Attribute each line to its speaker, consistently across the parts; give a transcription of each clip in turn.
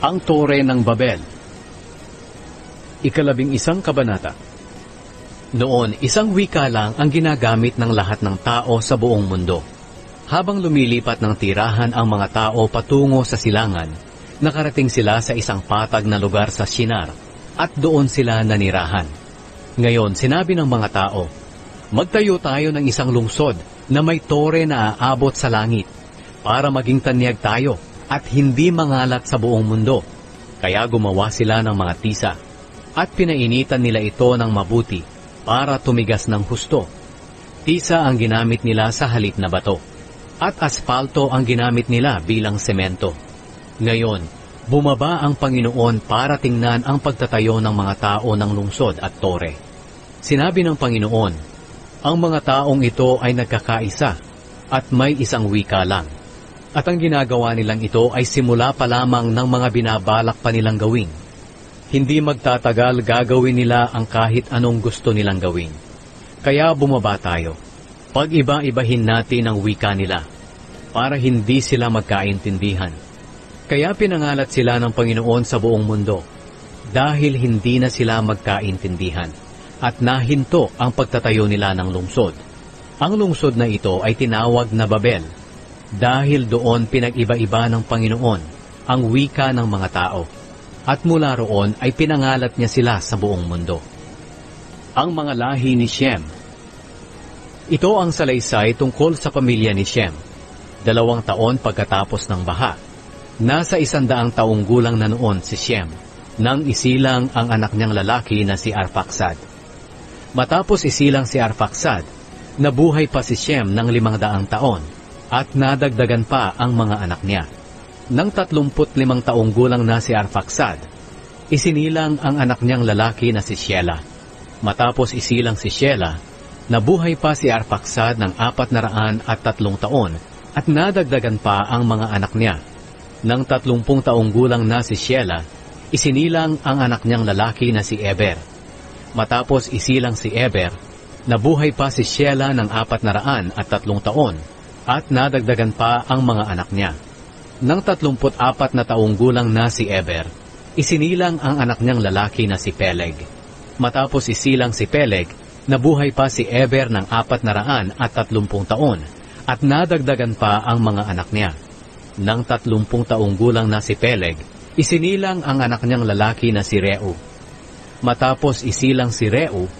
Speaker 1: Ang Tore ng Babel Ikalabing isang kabanata Noon, isang wika lang ang ginagamit ng lahat ng tao sa buong mundo. Habang lumilipat ng tirahan ang mga tao patungo sa silangan, nakarating sila sa isang patag na lugar sa Shinar at doon sila nanirahan. Ngayon, sinabi ng mga tao, Magtayo tayo ng isang lungsod na may tore na aabot sa langit para maging tanyag tayo at hindi mangalat sa buong mundo. Kaya gumawa sila ng mga tisa at pinainitan nila ito ng mabuti para tumigas ng husto. Tisa ang ginamit nila sa halip na bato at aspalto ang ginamit nila bilang semento. Ngayon, bumaba ang Panginoon para tingnan ang pagtatayo ng mga tao ng lungsod at tore. Sinabi ng Panginoon, ang mga taong ito ay nagkakaisa at may isang wika lang. At ang ginagawa nilang ito ay simula pa lamang ng mga binabalak pa nilang gawin. Hindi magtatagal gagawin nila ang kahit anong gusto nilang gawin. Kaya bumaba tayo. Pag-iba-ibahin natin ang wika nila para hindi sila magkaintindihan. Kaya pinangalat sila ng Panginoon sa buong mundo dahil hindi na sila magkaintindihan at nahinto ang pagtatayo nila ng lungsod. Ang lungsod na ito ay tinawag na Babel dahil doon pinag-iba-iba ng Panginoon ang wika ng mga tao at mula roon ay pinangalat niya sila sa buong mundo. Ang mga lahi ni Shem Ito ang salaysay tungkol sa pamilya ni Shem. Dalawang taon pagkatapos ng baha, nasa isandaang taong gulang na noon si Shem, nang isilang ang anak niyang lalaki na si Arpaksad. Matapos isilang si Arpaksad, nabuhay pa si Shem ng limang daang taon at nadagdagan pa ang mga anak niya. Nang 35 taong gulang na si Arpaksad, isinilang ang anak niyang lalaki na si Shelah. Matapos isilang si Shelah, nabuhay pa si Arpaksad ng apat na raan at tatlong taon at nadagdagan pa ang mga anak niya. Nang 30 taong gulang na si Shelah, isinilang ang anak niyang lalaki na si Eber. Matapos isilang si Eber, nabuhay pa si Shelah ng apat na raan at tatlong taon at nadagdagan pa ang mga anak niya. Nang 34 na taong gulang na si Eber, isinilang ang anak niyang lalaki na si Peleg. Matapos isilang si Peleg, nabuhay pa si Eber ng apat na raan at tatlumpung taon at nadagdagan pa ang mga anak niya. Nang tatlumpung taong gulang na si Peleg, isinilang ang anak niyang lalaki na si Reu. Matapos isilang si Reu,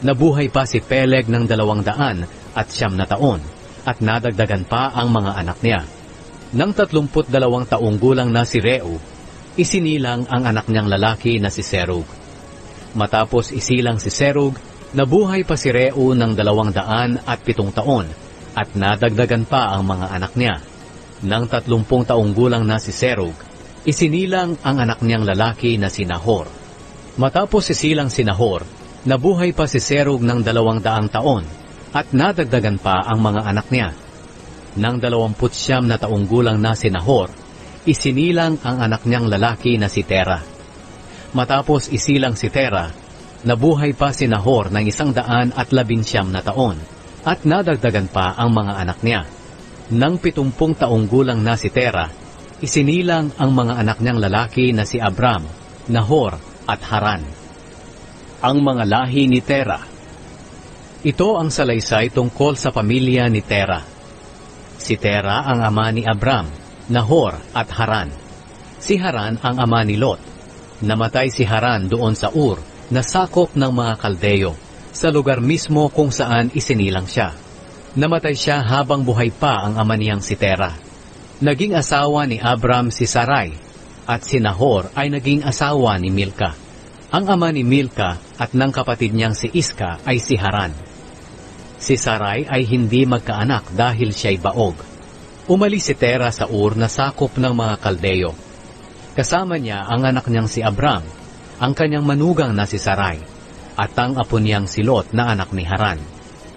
Speaker 1: nabuhay pa si Peleg ng dalawang daan at siyam na taon at nadagdagan pa ang mga anak niya. Nang tatlumput dalawang taong gulang na si Reu, isinilang ang anak niyang lalaki na si Serug. Matapos isilang si Serug, nabuhay pa si Reu ng dalawang daan at pitong taon at nadagdagan pa ang mga anak niya. Nang tatlumpung taong gulang na si Serug, isinilang ang anak niyang lalaki na si Nahor. Matapos isilang si Nahor, nabuhay pa si Serug ng dalawang daang taon at nadagdagan pa ang mga anak niya. Nang dalawamput siyam na taong gulang na si Nahor, isinilang ang anak niyang lalaki na si Tera. Matapos isilang si Tera, nabuhay pa si Nahor ng isang daan at labinsyam na taon at nadagdagan pa ang mga anak niya. Nang pitumpung taong gulang na si Tera, isinilang ang mga anak niyang lalaki na si Abram, Nahor at Haran. Ang mga lahi ni Tera Ito ang salaysay tungkol sa pamilya ni Tera. Si Tera ang ama ni Abram, Nahor at Haran. Si Haran ang ama ni Lot. Namatay si Haran doon sa Ur na sakop ng mga Kaldeyo sa lugar mismo kung saan isinilang siya. Namatay siya habang buhay pa ang ama niyang si Tera. Naging asawa ni Abram si Sarai at si Nahor ay naging asawa ni Milka. Ang ama ni Milka at ng kapatid niyang si Iska ay si Haran. Si Sarai ay hindi magkaanak dahil siya'y baog. Umalis si Tera sa Ur na sakop ng mga Kaldeyo. Kasama niya ang anak niyang si Abram, ang kanyang manugang na si Sarai, at ang apo niyang si Lot na anak ni Haran.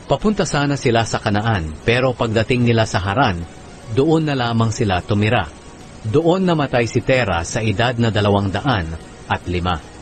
Speaker 1: Papunta sana sila sa Kanaan, pero pagdating nila sa Haran, doon na lamang sila tumira. Doon namatay si Tera sa edad na dalawang daan at lima.